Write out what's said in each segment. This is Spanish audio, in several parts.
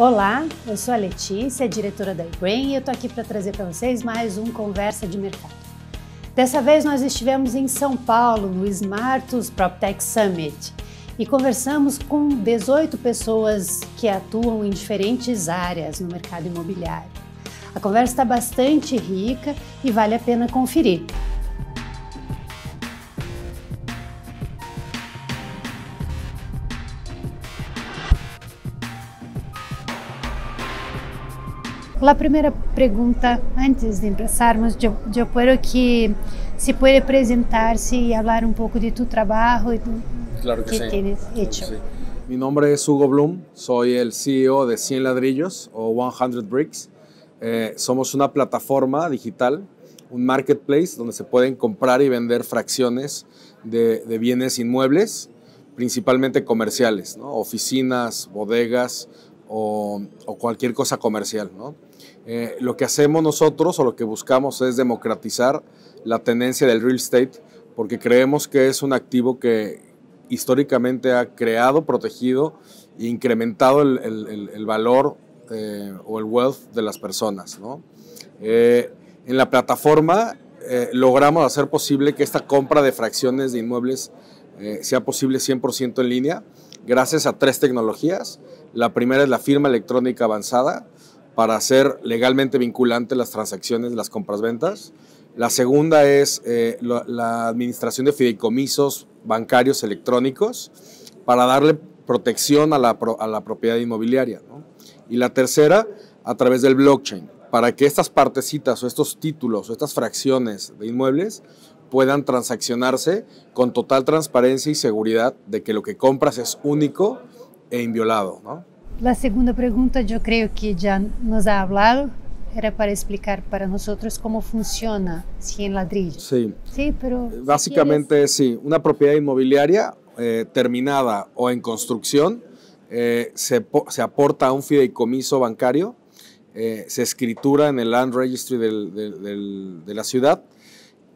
Olá, eu sou a Letícia, diretora da Brain, e eu estou aqui para trazer para vocês mais um Conversa de Mercado. Dessa vez nós estivemos em São Paulo, no Smartus PropTech Summit, e conversamos com 18 pessoas que atuam em diferentes áreas no mercado imobiliário. A conversa está bastante rica e vale a pena conferir. La primera pregunta, antes de empezarmos, yo, yo quiero que se puede presentarse y hablar un poco de tu trabajo y tu, Claro que que sí. tienes hecho. Sí. Mi nombre es Hugo Bloom, soy el CEO de 100 ladrillos o 100 Bricks. Eh, somos una plataforma digital, un marketplace donde se pueden comprar y vender fracciones de, de bienes inmuebles, principalmente comerciales, ¿no? oficinas, bodegas o, o cualquier cosa comercial. ¿no? Eh, lo que hacemos nosotros o lo que buscamos es democratizar la tenencia del real estate porque creemos que es un activo que históricamente ha creado, protegido e incrementado el, el- el- valor eh, o el wealth de las personas. ¿no? Eh, en la plataforma eh, logramos hacer posible que esta compra de fracciones de inmuebles sea posible 100% en línea gracias a tres tecnologías. La primera es la firma electrónica avanzada para hacer legalmente vinculante las transacciones, las compras-ventas. La segunda es eh, la administración de fideicomisos bancarios electrónicos para darle protección a la, propiedad inmobiliaria. Y la tercera, a través del blockchain, para que estas partecitas o estos títulos o estas fracciones de inmuebles puedan transaccionarse con total transparencia y seguridad de que lo que compras es único e inviolado. La segunda pregunta yo creo que ya nos ha hablado, era para explicar para nosotros cómo funciona 100 ladrillos. Sí. Sí, pero... si Básicamente, sí, una propiedad inmobiliaria eh, terminada o en construcción eh, se, se aporta a un fideicomiso bancario, eh, se escritura en el Land Registry del- del- del- de la ciudad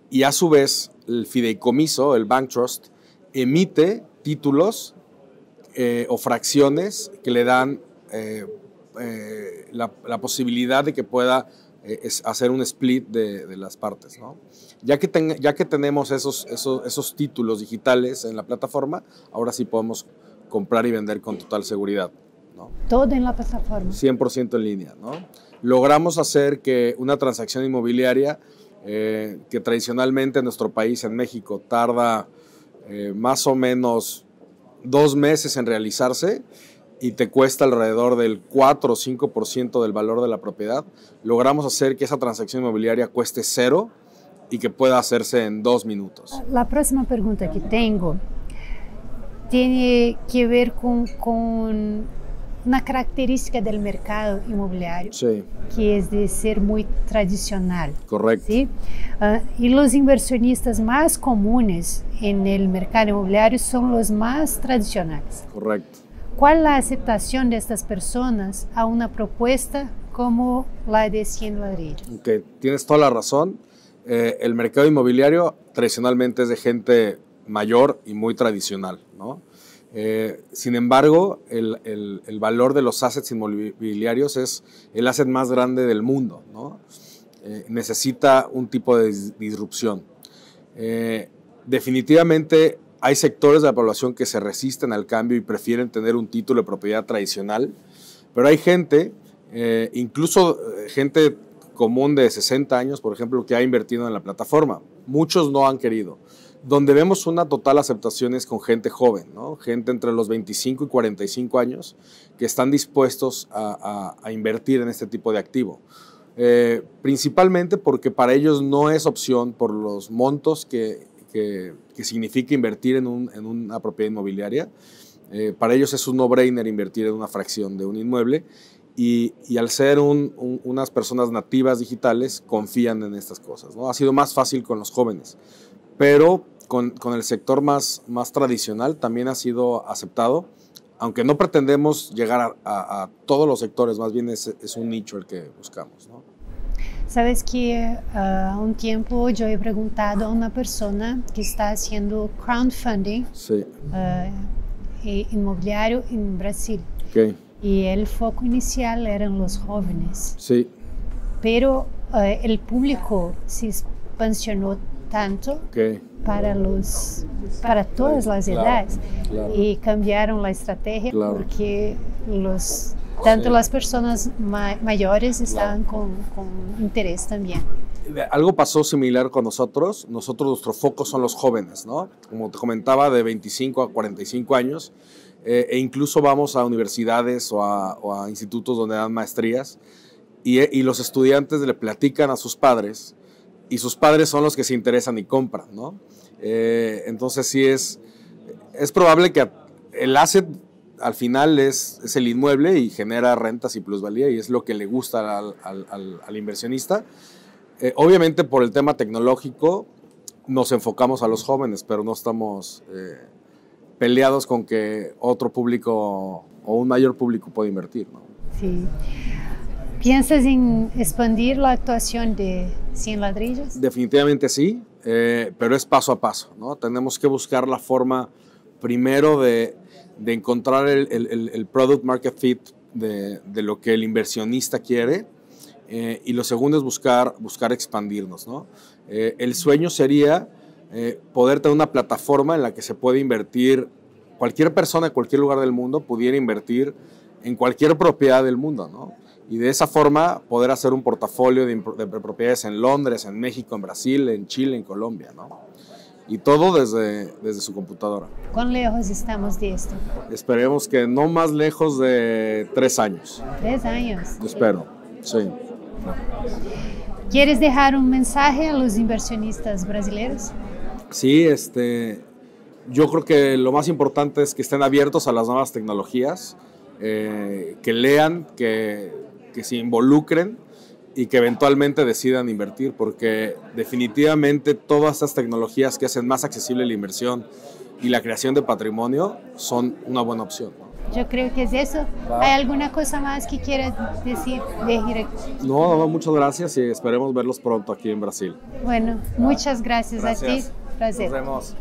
y a su vez el fideicomiso, el Bank Trust, emite títulos eh, o fracciones que le dan eh, eh, la, la posibilidad de que pueda es- hacer un split de, de las partes. ¿no? Ya, que ten- ya que tenemos esos, esos, esos títulos digitales en la plataforma, ahora sí podemos comprar y vender con total seguridad. ¿no? Todo en la plataforma. 100% en línea. ¿no? Logramos hacer que una transacción inmobiliaria eh, que tradicionalmente en nuestro país, en México, tarda eh, más o menos dos meses en realizarse y te cuesta alrededor del 4 o 5% del valor de la propiedad, logramos hacer que esa transacción inmobiliaria cueste cero y que pueda hacerse en dos minutos. La próxima pregunta que tengo tiene que ver con, con una característica del mercado inmobiliario, Sí, que es de ser muy tradicional. correcto. ¿sí? Ah, y los inversionistas más comunes en el mercado inmobiliario son los más tradicionales. Correcto. ¿Cuál la aceptación de estas personas a una propuesta como la de 100 ladrillos? Ok, tienes toda la razón. Eh, el mercado inmobiliario tradicionalmente es de gente mayor y muy tradicional, ¿no? Eh, sin embargo, el, el- el valor de los assets inmobiliarios es el asset más grande del mundo, ¿no? Eh, necesita un tipo de dis- disrupción. Eh, definitivamente hay sectores de la población que se resisten al cambio y prefieren tener un título de propiedad tradicional, pero hay gente, eh, incluso eh, gente común de 60 años, por ejemplo, que ha invertido en la plataforma. Muchos no han querido. Donde vemos una total aceptación es con gente joven, ¿no? gente entre los 25 y 45 años que están dispuestos a, invertir en este tipo de activo. Eh, principalmente porque para ellos no es opción por los montos que, que- que significa invertir en, un- en una propiedad inmobiliaria. Eh, para ellos es un no-brainer invertir en una fracción de un inmueble y, y al ser un- un- unas personas nativas digitales confían en estas cosas. ¿no? Ha sido más fácil con los jóvenes, pero con, con el sector más, más tradicional también ha sido aceptado, aunque no pretendemos llegar a, a- a todos los sectores, más bien es, es un nicho el que buscamos. ¿no? Sabes que há um tempo eu he perguntado a uma pessoa que está haciendo crowdfunding Sí, ah, e- imobiliário em Brasil. y el foco inicial eran los jóvenes. Sí. Pero eh, el público se expansionó tanto Okay. para los para todas las Claro, edades claro. y cambiaron la estrategia Claro. porque los tanto las personas ma- mayores estaban con, con interés también. Algo pasó similar con nosotros. Nosotros, nuestro foco son los jóvenes, ¿no? Como te comentaba, de 25 a 45 años. eh, e incluso vamos a universidades o a, o a institutos donde dan maestrías. Y, y los estudiantes le platican a sus padres. Y sus padres son los que se interesan y compran, ¿no? Eh, entonces sí es, es probable que el asset al final es, es el inmueble y genera rentas y plusvalía y es lo que le gusta al, al- al- al inversionista. Eh, obviamente por el tema tecnológico nos enfocamos a los jóvenes, pero no estamos eh, peleados con que otro público o un mayor público pueda invertir. ¿no? Sí. ¿Piensas en expandir la actuación de 100 ladrillos? Definitivamente sí, eh, pero es paso a paso. ¿no? Tenemos que buscar la forma primero de, de encontrar el, el- product market fit de, de lo que el inversionista quiere eh, y lo segundo es buscar, buscar expandirnos. ¿no? Eh, el sueño sería eh, poder tener una plataforma en la que se puede invertir, cualquier persona en cualquier lugar del mundo pudiera invertir en cualquier propiedad del mundo. ¿no? y de esa forma poder hacer un portafolio de, de propiedades en Londres, en México, en Brasil, en Chile, en Colombia, ¿no? Y todo desde, desde su computadora. ¿Cuán lejos estamos de esto? Esperemos que no más lejos de tres años, Tres años. espero, sí. ¿Quieres dejar un mensaje a los inversionistas brasileños? Sí, este, yo creo que lo más importante es que estén abiertos a las nuevas tecnologías, eh, que lean, que, que se involucren y que eventualmente decidan invertir, porque definitivamente todas estas tecnologías que hacen más accesible la inversión y la creación de patrimonio son una buena opción. ¿no? Yo creo que es eso. ¿Hay alguna cosa más que quieras decir de Hira- No, no, muchas gracias y esperemos verlos pronto aquí en Brasil. Bueno, muchas gracias, a ti. Gracias. Prazer. Nos vemos.